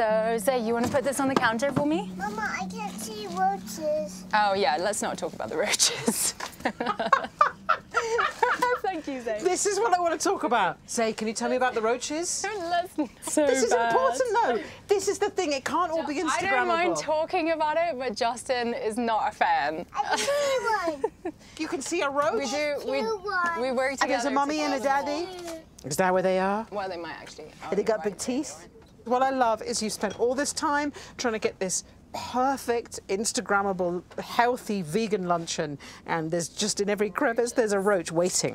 So, Zay, you want to put this on the counter for me? Mama, I can't see roaches. Oh, yeah, let's not talk about the roaches. Thank you, Zay. This is what I want to talk about. Say, can you tell me about the roaches? Don't Let's so This is bad. important, though. This is the thing. It can't all be Instagrammable. I don't mind talking about it, but Justin is not a fan. I can see one. You can see a roach. We do. We, Cute we work together. And there's a mummy and a daddy. Is that where they are? Well, they might actually. And they got big teeth. What I love is you spent all this time trying to get this perfect, Instagrammable, healthy vegan luncheon, and there's just in every crevice there's a roach waiting.